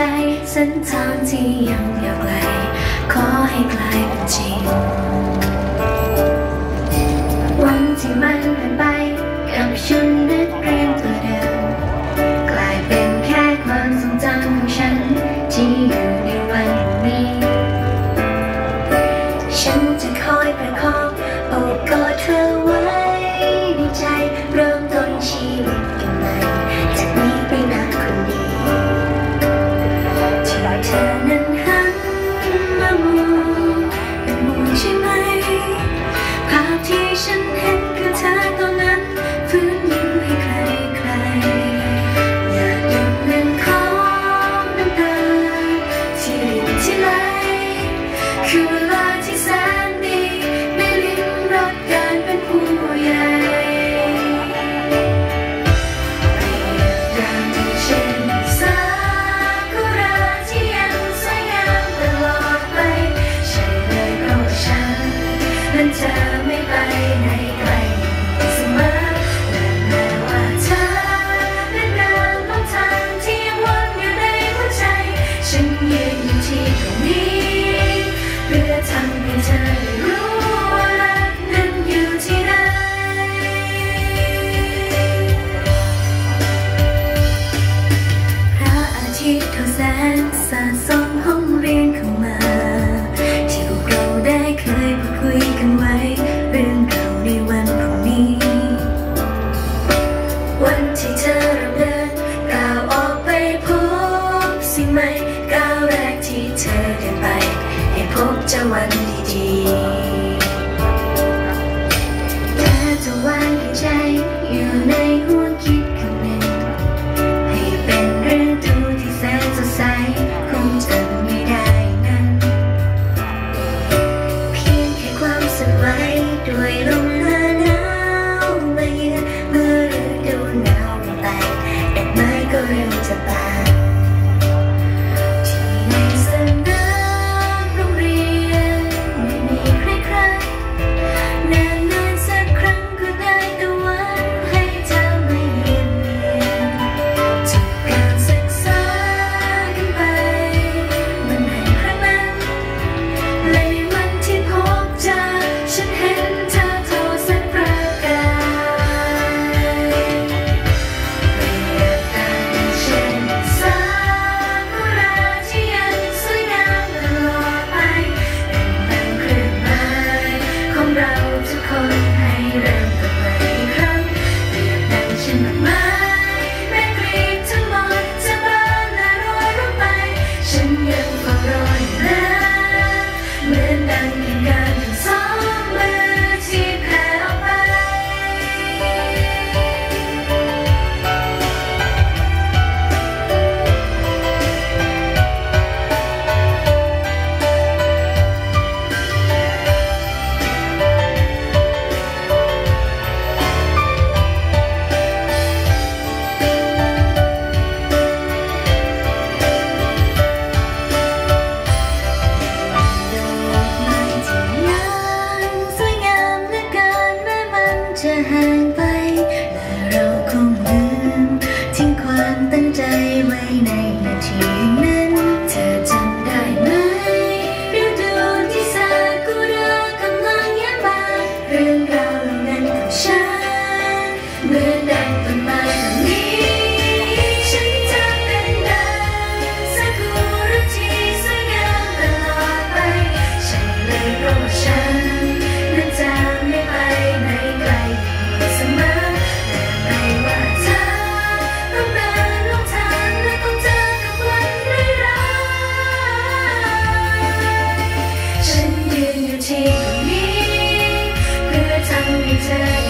ใจเส้นทางที่ยังยาวไกล ขอให้กลายเป็นจริง วันที่มันผ่านไปกับชุดนักเรียนตัวเดิมกลายเป็นแค่ความทรงจำของฉันที่อยู่ในวันนี้ ฉันจะคอยประคอง เธอนั้นหันมามองเป็นมวยใช่ไหมภาพที่ฉันเห็นคือเธอ จะวันดีๆเธอจะวางใจ 却害怕 ที่ตรงนี้เพื่อทำให้เธอ